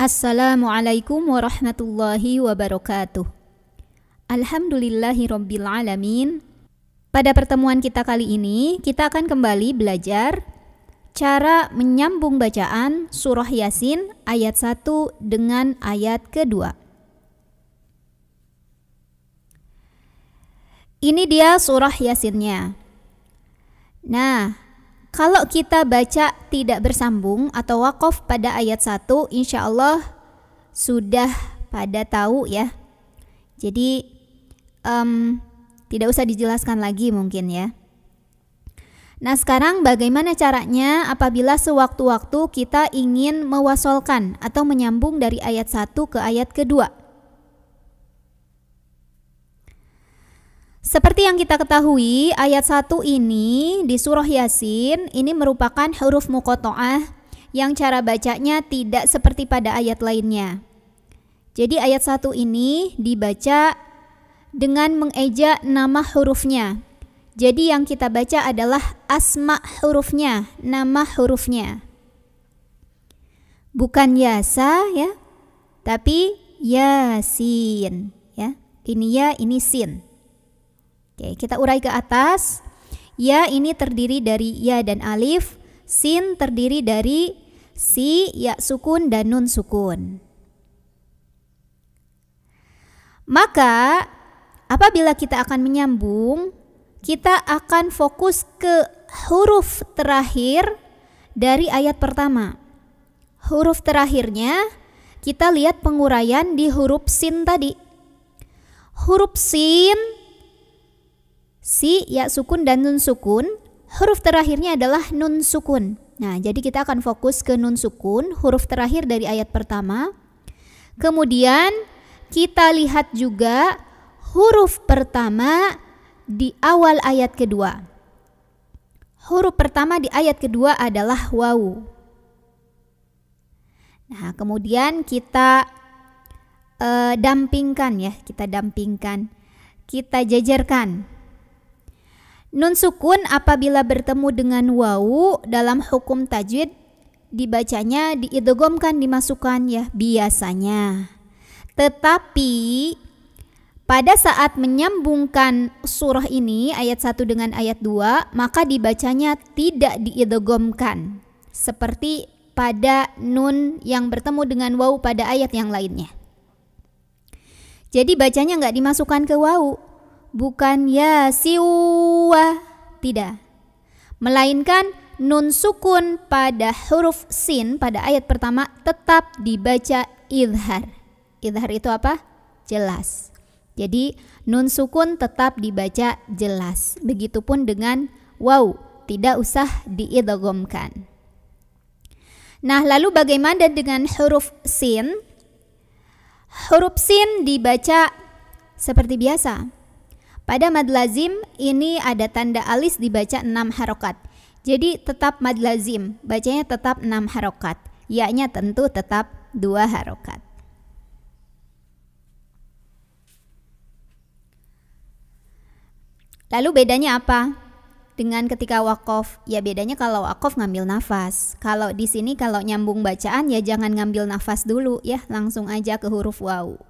Assalamualaikum warahmatullahi wabarakatuh. Alhamdulillahi alamin. Pada pertemuan kita kali ini, kita akan kembali belajar cara menyambung bacaan surah Yasin ayat 1 dengan ayat kedua. Ini dia surah Yasinnya. Nah, kalau kita baca tidak bersambung atau wakaf pada ayat 1, insya Allah sudah pada tahu ya. Jadi um, tidak usah dijelaskan lagi mungkin ya. Nah sekarang bagaimana caranya apabila sewaktu-waktu kita ingin mewasolkan atau menyambung dari ayat 1 ke ayat kedua? Seperti yang kita ketahui, ayat 1 ini di surah Yasin ini merupakan huruf muqoto'ah yang cara bacanya tidak seperti pada ayat lainnya. Jadi ayat 1 ini dibaca dengan mengeja nama hurufnya. Jadi yang kita baca adalah asma hurufnya, nama hurufnya. Bukan yasa ya, tapi yasin ya. Ini ya, ini sin. Oke, kita urai ke atas. Ya ini terdiri dari ya dan alif, sin terdiri dari si, ya sukun dan nun sukun. Maka apabila kita akan menyambung, kita akan fokus ke huruf terakhir dari ayat pertama. Huruf terakhirnya kita lihat penguraian di huruf sin tadi. Huruf sin Si, ya sukun dan nun sukun, huruf terakhirnya adalah nun sukun. Nah, jadi kita akan fokus ke nun sukun, huruf terakhir dari ayat pertama. Kemudian kita lihat juga huruf pertama di awal ayat kedua. Huruf pertama di ayat kedua adalah wawu. Nah, kemudian kita uh, dampingkan ya, kita dampingkan, kita jajarkan Nun sukun apabila bertemu dengan wawu dalam hukum tajwid dibacanya diidghamkan dimasukkan ya biasanya. Tetapi pada saat menyambungkan surah ini ayat 1 dengan ayat 2 maka dibacanya tidak diidghamkan seperti pada nun yang bertemu dengan wawu pada ayat yang lainnya. Jadi bacanya nggak dimasukkan ke wawu, bukan ya siwa, tidak. Melainkan nun sukun pada huruf sin pada ayat pertama tetap dibaca idhar. Idhar itu apa? Jelas. Jadi nun sukun tetap dibaca jelas. Begitupun dengan waw, tidak usah diidghamkan. Nah, lalu bagaimana dengan huruf sin? Huruf sin dibaca seperti biasa pada mad lazim ini ada tanda alis dibaca 6 harokat. Jadi tetap mad lazim, bacanya tetap 6 harokat. Ya-nya tentu tetap 2 harokat. Lalu bedanya apa? Dengan ketika wakaf, ya bedanya kalau wakaf ngambil nafas. Kalau di sini kalau nyambung bacaan ya jangan ngambil nafas dulu ya, langsung aja ke huruf waw.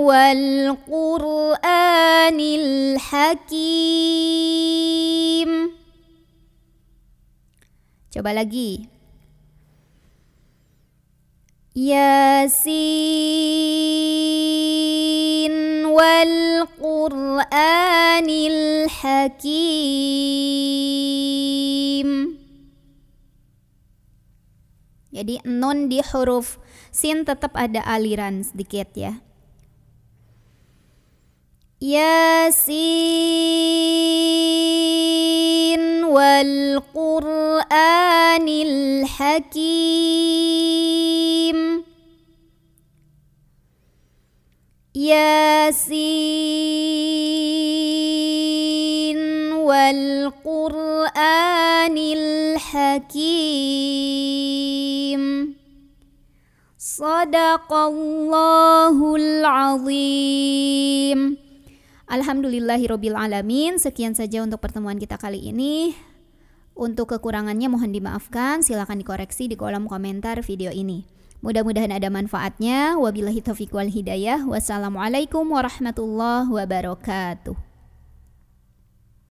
والقرآن الحكيم Coba lagi Yasin wal Qur'anil Hakim jadi nun di huruf sin tetap ada aliran sedikit ya. Yasin والقرآن الحكيم. ياسين والقرآن الحكيم. صدق الله العظيم. Alhamdulillahirabbil alamin. Sekian saja untuk pertemuan kita kali ini. Untuk kekurangannya mohon dimaafkan, silakan dikoreksi di kolom komentar video ini. Mudah-mudahan ada manfaatnya. Wabillahi taufiq wal hidayah. Wassalamualaikum warahmatullahi wabarakatuh.